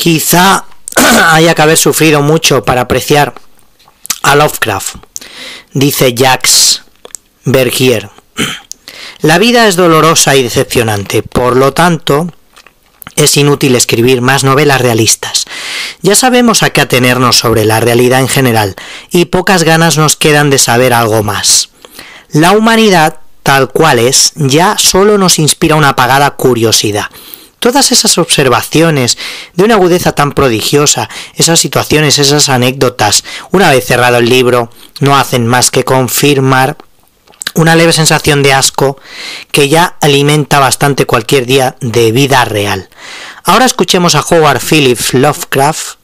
Quizá haya que haber sufrido mucho para apreciar a Lovecraft, dice Jacques Bergier. La vida es dolorosa y decepcionante, por lo tanto, es inútil escribir más novelas realistas. Ya sabemos a qué atenernos sobre la realidad en general, y pocas ganas nos quedan de saber algo más. La humanidad, tal cual es, ya solo nos inspira una apagada curiosidad. Todas esas observaciones de una agudeza tan prodigiosa, esas situaciones, esas anécdotas, una vez cerrado el libro, no hacen más que confirmar una leve sensación de asco que ya alimenta bastante cualquier día de vida real. Ahora escuchemos a Howard Phillips Lovecraft.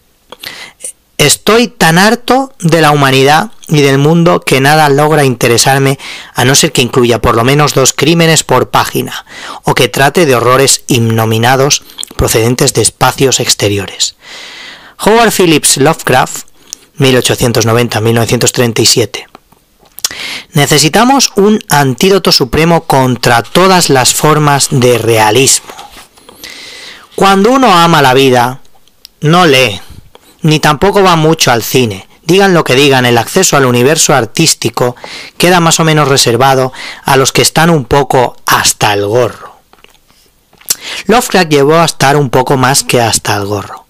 Estoy tan harto de la humanidad y del mundo que nada logra interesarme a no ser que incluya por lo menos dos crímenes por página o que trate de horrores innominados procedentes de espacios exteriores. Howard Phillips Lovecraft, 1890-1937. Necesitamos un antídoto supremo contra todas las formas de realismo. Cuando uno ama la vida, no lee, ni tampoco va mucho al cine. Digan lo que digan, el acceso al universo artístico queda más o menos reservado a los que están un poco hasta el gorro. Lovecraft llevó a estar un poco más que hasta el gorro.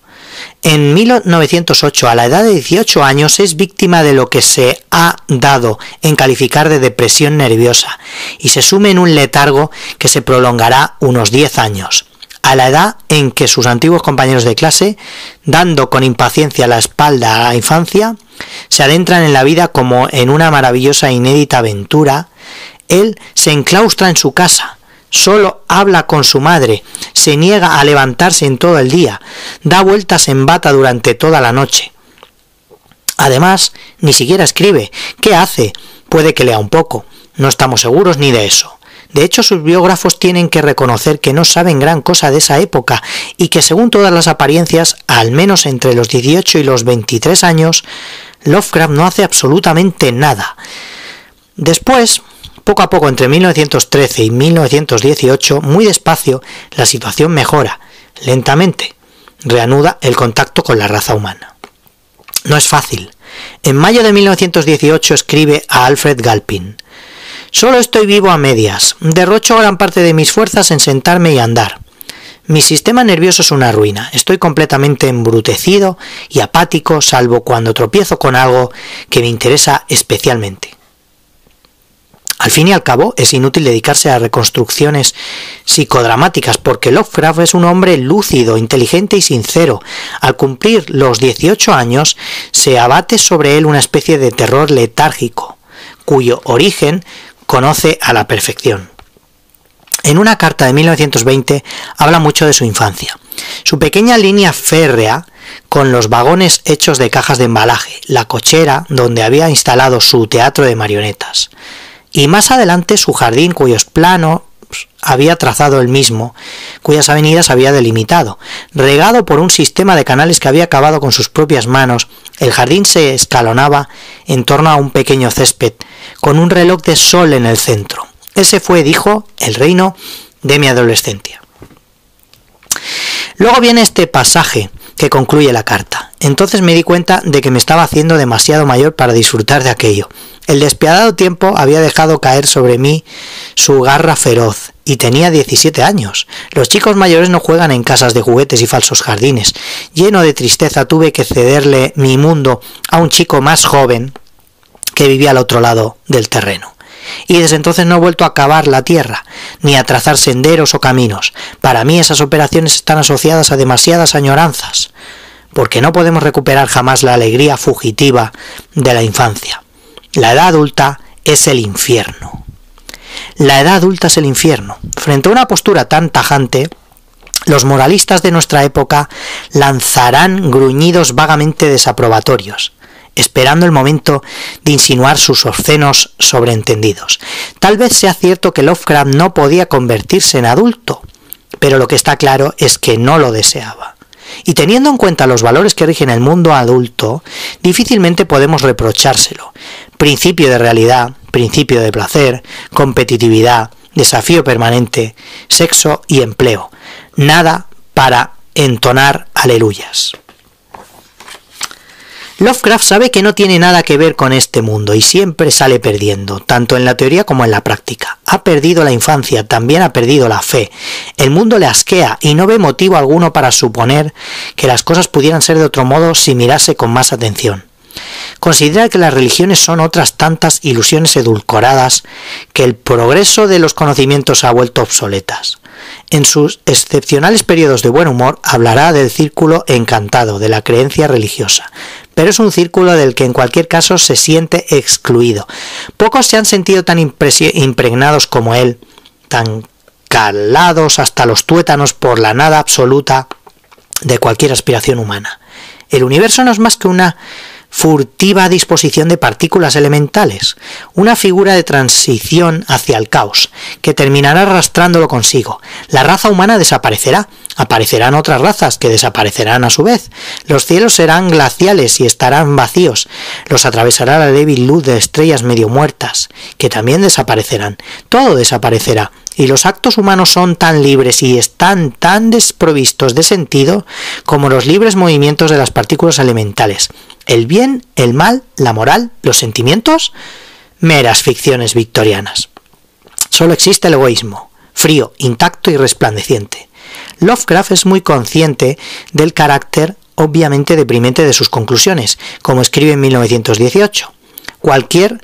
En 1908, a la edad de 18 años, es víctima de lo que se ha dado en calificar de depresión nerviosa y se sume en un letargo que se prolongará unos 10 años, a la edad en que sus antiguos compañeros de clase, dando con impaciencia la espalda a la infancia, se adentran en la vida como en una maravillosa e inédita aventura, él se enclaustra en su casa, solo habla con su madre, se niega a levantarse en todo el día, da vueltas en bata durante toda la noche. Además, ni siquiera escribe. ¿Qué hace? Puede que lea un poco. No estamos seguros ni de eso. De hecho, sus biógrafos tienen que reconocer que no saben gran cosa de esa época y que según todas las apariencias, al menos entre los 18 y los 23 años, Lovecraft no hace absolutamente nada. Después, poco a poco, entre 1913 y 1918, muy despacio, la situación mejora, lentamente, reanuda el contacto con la raza humana. No es fácil. En mayo de 1918 escribe a Alfred Galpin, Solo estoy vivo a medias, derrocho gran parte de mis fuerzas en sentarme y andar. Mi sistema nervioso es una ruina, estoy completamente embrutecido y apático salvo cuando tropiezo con algo que me interesa especialmente. Al fin y al cabo, es inútil dedicarse a reconstrucciones psicodramáticas porque Lovecraft es un hombre lúcido, inteligente y sincero. Al cumplir los 18 años, se abate sobre él una especie de terror letárgico, cuyo origen conoce a la perfección. En una carta de 1920 habla mucho de su infancia. Su pequeña línea férrea con los vagones hechos de cajas de embalaje, la cochera donde había instalado su teatro de marionetas y más adelante su jardín cuyos planos había trazado él mismo, cuyas avenidas había delimitado. Regado por un sistema de canales que había acabado con sus propias manos, el jardín se escalonaba en torno a un pequeño césped, con un reloj de sol en el centro. Ese fue, dijo, el reino de mi adolescencia. Luego viene este pasaje que concluye la carta. Entonces me di cuenta de que me estaba haciendo demasiado mayor para disfrutar de aquello. El despiadado tiempo había dejado caer sobre mí su garra feroz, y tenía 17 años. Los chicos mayores no juegan en casas de juguetes y falsos jardines. Lleno de tristeza tuve que cederle mi mundo a un chico más joven que vivía al otro lado del terreno. Y desde entonces no he vuelto a cavar la tierra, ni a trazar senderos o caminos. Para mí esas operaciones están asociadas a demasiadas añoranzas, porque no podemos recuperar jamás la alegría fugitiva de la infancia. La edad adulta es el infierno. La edad adulta es el infierno. Frente a una postura tan tajante, los moralistas de nuestra época lanzarán gruñidos vagamente desaprobatorios, esperando el momento de insinuar sus obscenos sobreentendidos. Tal vez sea cierto que Lovecraft no podía convertirse en adulto, pero lo que está claro es que no lo deseaba. Y teniendo en cuenta los valores que rigen el mundo adulto, difícilmente podemos reprochárselo. Principio de realidad, principio de placer, competitividad, desafío permanente, sexo y empleo. Nada para entonar aleluyas. Lovecraft sabe que no tiene nada que ver con este mundo y siempre sale perdiendo, tanto en la teoría como en la práctica. Ha perdido la infancia, también ha perdido la fe. El mundo le asquea y no ve motivo alguno para suponer que las cosas pudieran ser de otro modo si mirase con más atención. Considera que las religiones son otras tantas ilusiones edulcoradas que el progreso de los conocimientos ha vuelto obsoletas. En sus excepcionales periodos de buen humor hablará del círculo encantado de la creencia religiosa, pero es un círculo del que en cualquier caso se siente excluido. Pocos se han sentido tan impregnados como él, tan calados hasta los tuétanos por la nada absoluta de cualquier aspiración humana. El universo no es más que una furtiva disposición de partículas elementales, una figura de transición hacia el caos, que terminará arrastrándolo consigo. La raza humana desaparecerá, aparecerán otras razas que desaparecerán a su vez. Los cielos serán glaciales y estarán vacíos. Los atravesará la débil luz de estrellas medio muertas, que también desaparecerán. Todo desaparecerá, y los actos humanos son tan libres y están tan desprovistos de sentido como los libres movimientos de las partículas elementales. El bien, el mal, la moral, los sentimientos, meras ficciones victorianas. Solo existe el egoísmo, frío, intacto y resplandeciente. Lovecraft es muy consciente del carácter obviamente deprimente de sus conclusiones, como escribe en 1918. Cualquier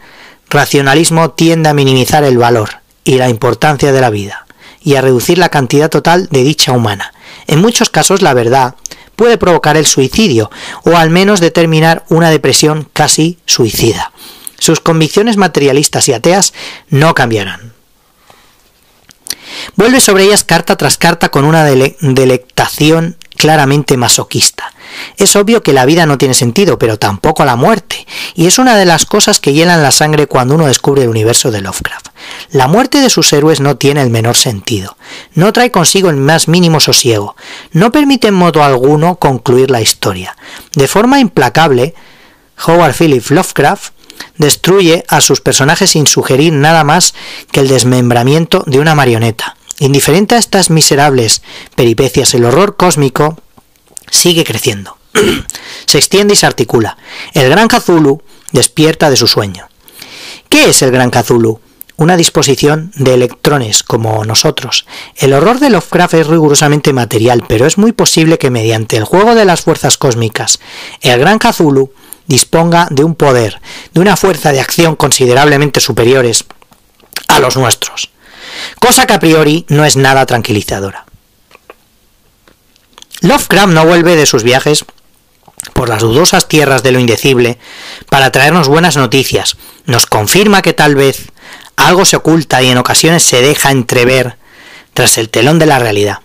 racionalismo tiende a minimizar el valor y la importancia de la vida, y a reducir la cantidad total de dicha humana. En muchos casos la verdad puede provocar el suicidio o al menos determinar una depresión casi suicida. Sus convicciones materialistas y ateas no cambiarán. Vuelve sobre ellas carta tras carta con una delectación claramente masoquista. Es obvio que la vida no tiene sentido, pero tampoco la muerte, y es una de las cosas que hielan la sangre cuando uno descubre el universo de Lovecraft. La muerte de sus héroes no tiene el menor sentido, no trae consigo el más mínimo sosiego, no permite en modo alguno concluir la historia. De forma implacable, Howard Phillips Lovecraft destruye a sus personajes sin sugerir nada más que el desmembramiento de una marioneta. Indiferente a estas miserables peripecias, el horror cósmico sigue creciendo. se extiende y se articula. El gran Cthulhu despierta de su sueño. ¿Qué es el gran Cthulhu? Una disposición de electrones como nosotros. El horror de Lovecraft es rigurosamente material, pero es muy posible que mediante el juego de las fuerzas cósmicas, el gran Cthulhu disponga de un poder, de una fuerza de acción considerablemente superiores a los nuestros, cosa que a priori no es nada tranquilizadora. Lovecraft no vuelve de sus viajes por las dudosas tierras de lo indecible para traernos buenas noticias. Nos confirma que tal vez algo se oculta y en ocasiones se deja entrever tras el telón de la realidad.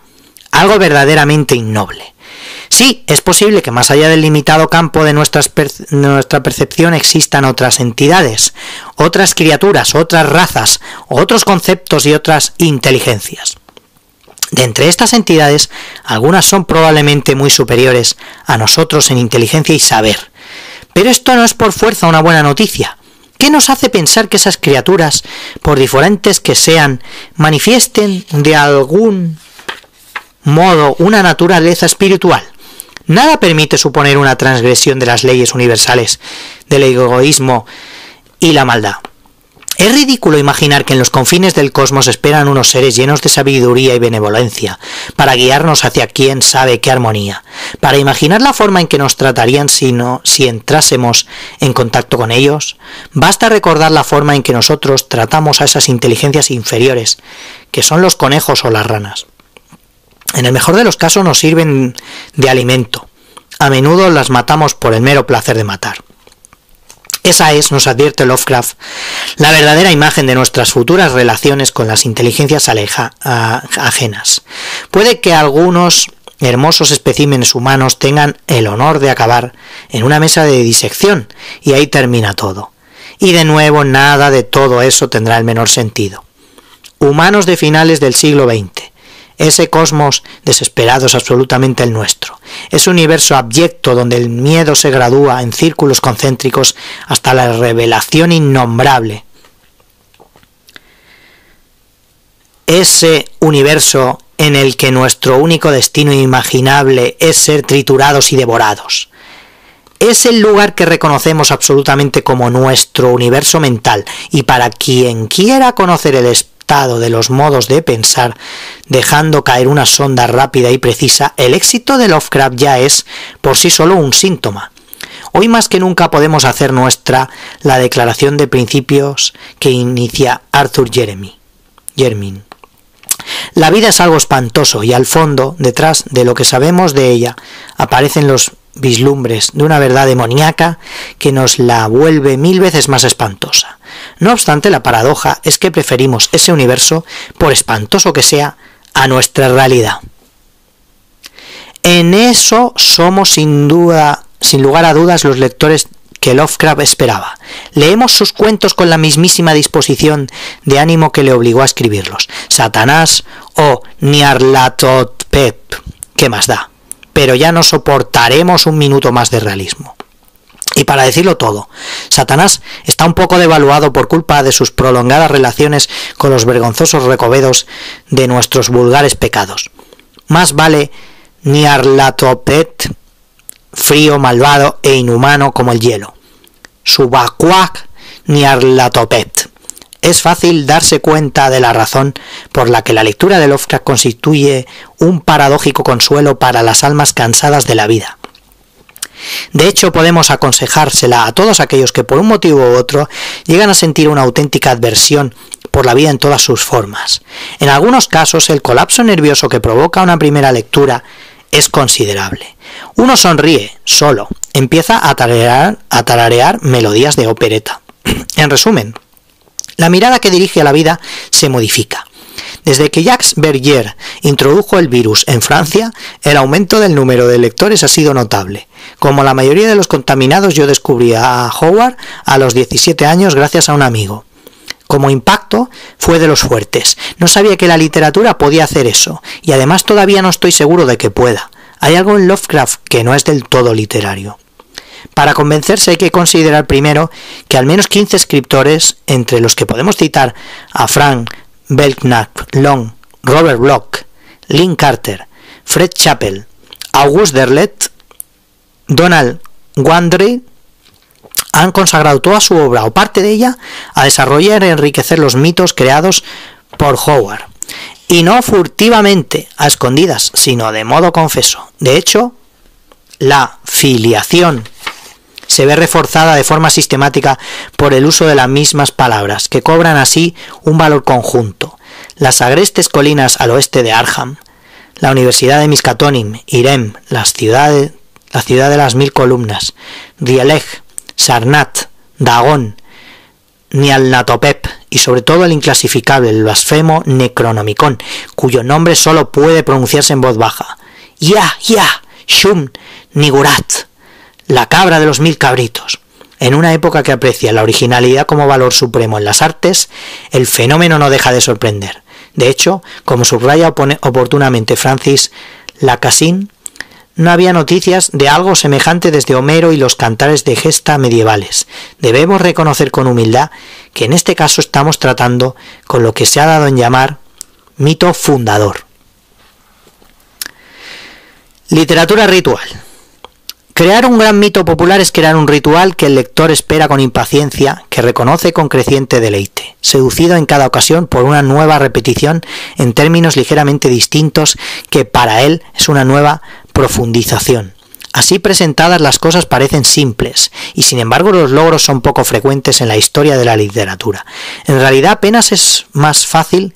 Algo verdaderamente innoble. Sí, es posible que más allá del limitado campo de nuestra percepción existan otras entidades, otras criaturas, otras razas, otros conceptos y otras inteligencias. De entre estas entidades, algunas son probablemente muy superiores a nosotros en inteligencia y saber. Pero esto no es por fuerza una buena noticia. ¿Qué nos hace pensar que esas criaturas, por diferentes que sean, manifiesten de algún modo una naturaleza espiritual? Nada permite suponer una transgresión de las leyes universales del egoísmo y la maldad. Es ridículo imaginar que en los confines del cosmos esperan unos seres llenos de sabiduría y benevolencia, para guiarnos hacia quién sabe qué armonía, para imaginar la forma en que nos tratarían si no, si entrásemos en contacto con ellos. Basta recordar la forma en que nosotros tratamos a esas inteligencias inferiores, que son los conejos o las ranas. En el mejor de los casos nos sirven de alimento. A menudo las matamos por el mero placer de matar. Esa es, nos advierte Lovecraft, la verdadera imagen de nuestras futuras relaciones con las inteligencias ajenas. Puede que algunos hermosos especímenes humanos tengan el honor de acabar en una mesa de disección, y ahí termina todo. Y de nuevo nada de todo eso tendrá el menor sentido. Humanos de finales del siglo XX, ese cosmos desesperado es absolutamente el nuestro. Ese universo abyecto donde el miedo se gradúa en círculos concéntricos hasta la revelación innombrable. Ese universo en el que nuestro único destino imaginable es ser triturados y devorados. Es el lugar que reconocemos absolutamente como nuestro universo mental y para quien quiera conocer el de los modos de pensar, dejando caer una sonda rápida y precisa, el éxito de Lovecraft ya es por sí solo un síntoma. Hoy más que nunca podemos hacer nuestra la declaración de principios que inicia Arthur Jeremy. Jermin. La vida es algo espantoso y al fondo, detrás de lo que sabemos de ella, aparecen los vislumbres de una verdad demoníaca que nos la vuelve mil veces más espantosa. No obstante, la paradoja es que preferimos ese universo, por espantoso que sea, a nuestra realidad. En eso somos sin duda, sin lugar a dudas, los lectores que Lovecraft esperaba. Leemos sus cuentos con la mismísima disposición de ánimo que le obligó a escribirlos. Satanás o Nyarlathotep, ¿qué más da? Pero ya no soportaremos un minuto más de realismo. Y para decirlo todo, Satanás está un poco devaluado por culpa de sus prolongadas relaciones con los vergonzosos recovedos de nuestros vulgares pecados. Más vale Niarlatopet, frío, malvado e inhumano como el hielo. Subacuac Niarlatopet es fácil darse cuenta de la razón por la que la lectura de Lovecraft constituye un paradójico consuelo para las almas cansadas de la vida. De hecho, podemos aconsejársela a todos aquellos que por un motivo u otro llegan a sentir una auténtica adversión por la vida en todas sus formas. En algunos casos, el colapso nervioso que provoca una primera lectura es considerable. Uno sonríe, solo, empieza a tararear, melodías de opereta. En resumen, la mirada que dirige a la vida se modifica. Desde que Jacques Berger introdujo el virus en Francia, el aumento del número de lectores ha sido notable. Como la mayoría de los contaminados, yo descubrí a Howard a los 17 años gracias a un amigo. Como impacto, fue de los fuertes. No sabía que la literatura podía hacer eso, y además todavía no estoy seguro de que pueda. Hay algo en Lovecraft que no es del todo literario. Para convencerse hay que considerar primero que al menos 15 escritores, entre los que podemos citar a Frank Belknap Long, Robert Bloch, Lynn Carter, Fred Chappell, Auguste Derlet, Donald Wandry, han consagrado toda su obra o parte de ella a desarrollar y enriquecer los mitos creados por Howard. Y no furtivamente, a escondidas, sino de modo confeso. De hecho, la filiación se ve reforzada de forma sistemática por el uso de las mismas palabras, que cobran así un valor conjunto. Las agrestes colinas al oeste de Arham, la Universidad de Miskatonim, Irem, la ciudad de las mil columnas, Rielej, Sarnat, Dagón, Nialnatopep y sobre todo el inclasificable, el blasfemo Necronomicon, cuyo nombre solo puede pronunciarse en voz baja. Ya, ya, Shum, Nigurat la cabra de los mil cabritos. En una época que aprecia la originalidad como valor supremo en las artes, el fenómeno no deja de sorprender. De hecho, como subraya oportunamente Francis Lacassin, no había noticias de algo semejante desde Homero y los cantares de gesta medievales. Debemos reconocer con humildad que en este caso estamos tratando con lo que se ha dado en llamar mito fundador. Literatura ritual. Crear un gran mito popular es crear un ritual que el lector espera con impaciencia, que reconoce con creciente deleite, seducido en cada ocasión por una nueva repetición en términos ligeramente distintos que para él es una nueva profundización. Así presentadas las cosas parecen simples, y sin embargo los logros son poco frecuentes en la historia de la literatura. En realidad apenas es más fácil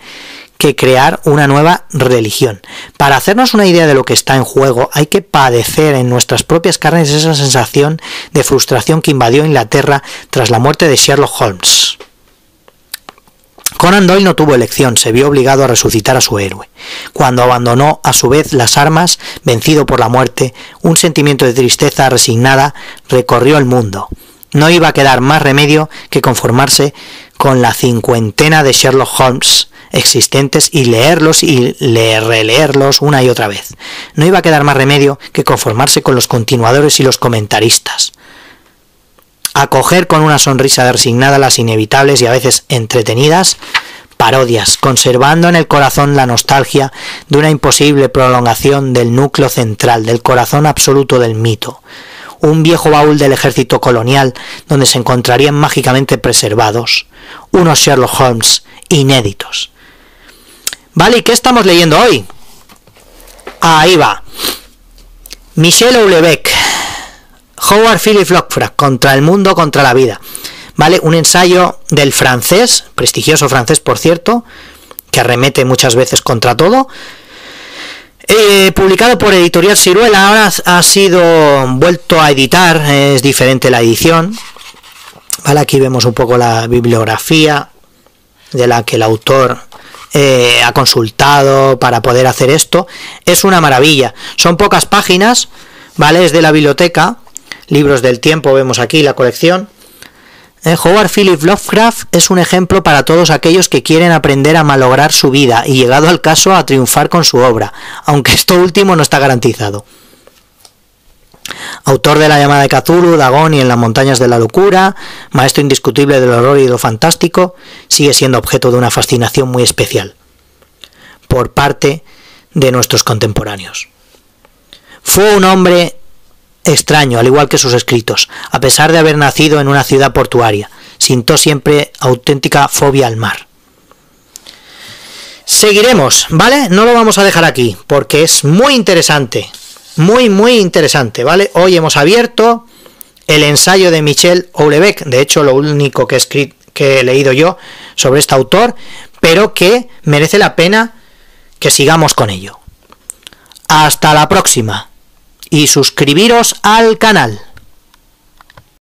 que crear una nueva religión. Para hacernos una idea de lo que está en juego, hay que padecer en nuestras propias carnes esa sensación de frustración que invadió Inglaterra tras la muerte de Sherlock Holmes. Conan Doyle no tuvo elección, se vio obligado a resucitar a su héroe. Cuando abandonó a su vez las armas, vencido por la muerte, un sentimiento de tristeza resignada recorrió el mundo. No iba a quedar más remedio que conformarse con la cincuentena de Sherlock Holmes existentes y leerlos y leer, releerlos una y otra vez. No iba a quedar más remedio que conformarse con los continuadores y los comentaristas. Acoger con una sonrisa resignada las inevitables y a veces entretenidas parodias, conservando en el corazón la nostalgia de una imposible prolongación del núcleo central, del corazón absoluto del mito, un viejo baúl del ejército colonial donde se encontrarían mágicamente preservados unos Sherlock Holmes inéditos. Vale, ¿y qué estamos leyendo hoy? Ahí va. Michel Houellebecq, Howard Philip Lovecraft, Contra el mundo, contra la vida. ¿Vale? Un ensayo del francés, prestigioso francés por cierto, que arremete muchas veces contra todo. Eh, publicado por Editorial Ciruela, ahora ha sido vuelto a editar, es diferente la edición. ¿Vale? Aquí vemos un poco la bibliografía de la que el autor eh, ha consultado para poder hacer esto. Es una maravilla. Son pocas páginas, ¿vale? Es de la biblioteca. Libros del tiempo, vemos aquí la colección. Eh, Howard Philip Lovecraft es un ejemplo para todos aquellos que quieren aprender a malograr su vida y llegado al caso a triunfar con su obra, aunque esto último no está garantizado. Autor de La llamada de Cthulhu, Dagón y En las montañas de la locura, maestro indiscutible del horror y lo fantástico, sigue siendo objeto de una fascinación muy especial por parte de nuestros contemporáneos. Fue un hombre extraño, al igual que sus escritos, a pesar de haber nacido en una ciudad portuaria, sintió siempre auténtica fobia al mar. Seguiremos, ¿vale? No lo vamos a dejar aquí, porque es muy interesante, muy, muy interesante, ¿vale? Hoy hemos abierto el ensayo de Michel Houellebecq, de hecho lo único que que he leído yo sobre este autor, pero que merece la pena que sigamos con ello. Hasta la próxima y suscribiros al canal.